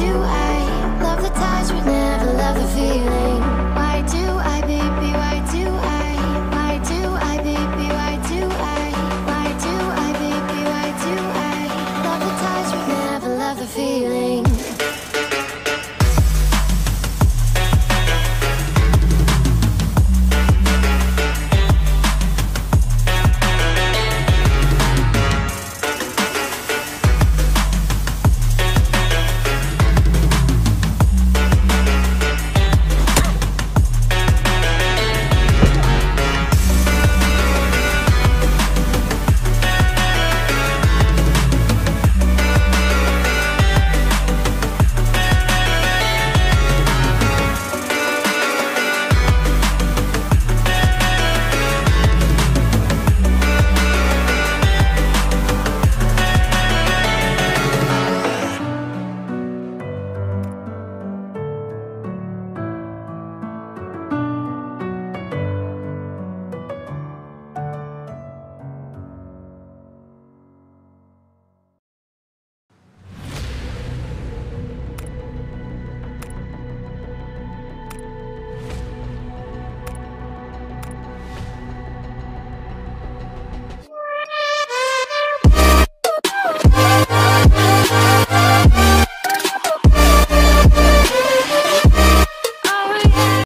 do I love the times we never love the fear?